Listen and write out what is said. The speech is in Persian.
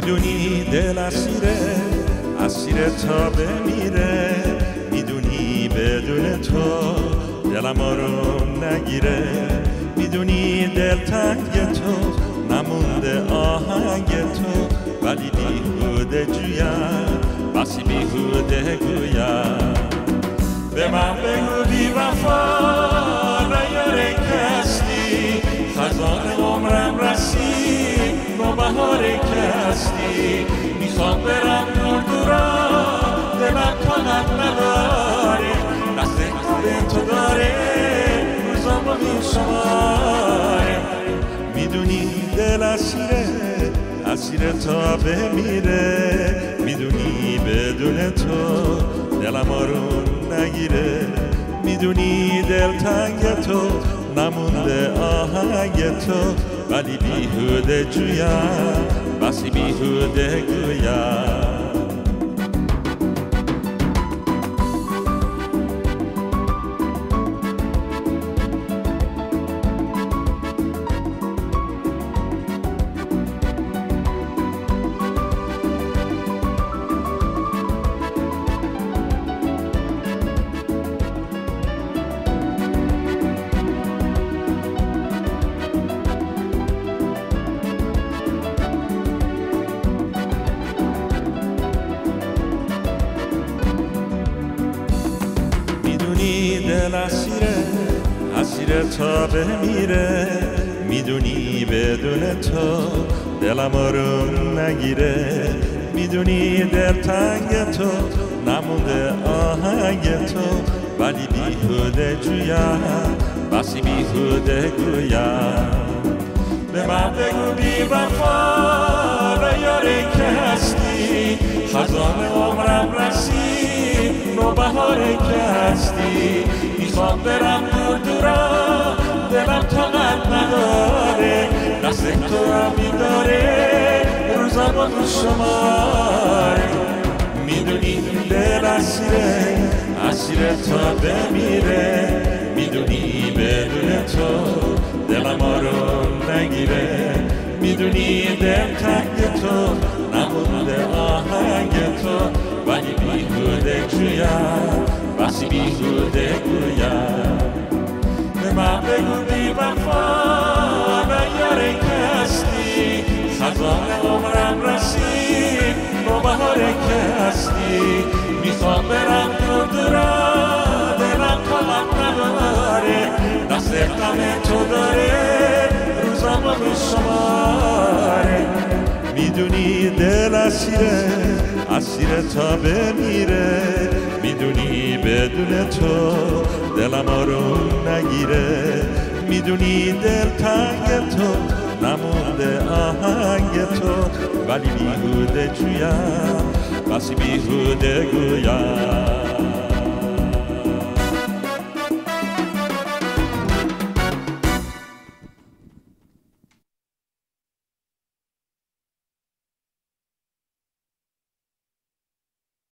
دل اسیره اسیر تا بمیره. می‌دونی بدون تو دلم رو نگیره. می‌دونی دل تنگ تو نمونده آهنگ تو. ولی بیهوده جویم بسی بیهوده گویم. به من بگو بی وفا نیاره کستی خزان کستی می‌خوام برم دور دورا دلم طاقت نداره دست خوب تو داره روزم با شماره می‌دونی دل اسیره. اسیر تا بمیره می‌دونی بدون تو دلم رو نگیره. می‌دونی دل تنگ تو نمونده آهنگ تو. ولی بیهوده جویم بسی بیهوده گویم اسیره اسیره تا بمیره. می‌دونی بدون تو دلم رو نگیره. می‌دونی دل تنگ تو نمونده آهنگ تو. ولی بیهوده جویم بسی بیهوده گویم. به من بگو بی وفا یاره که هستی. خزان عمرم رسید نو بهار که هستی. می‌خوام برم دور دورا دلم طاقت نداره. دست تو هم میداره روزم با تو شماره. می‌دونی دل اسیره اسیره تا بمیره. می‌دونی بدون تو دلم رو نگیره. می‌دونی دل تنگ تو نمونده آهنگ تو. ولی بیهوده جویم. بسی بیهوده گویم. به بگو بی وفا یاره که هستی. خزان عمرم رسید با بهار که هستی. می‌خوام برم دور نداره دست غم تو داره روزم می‌دونی دل اسیره اسیره تا بمیره. می‌دونی بدون تو دلم رو نگیره. می‌دونی دل تنگ تو نمونده آهنگ تو. ولی بیهوده جویم. بسی بیهوده گویم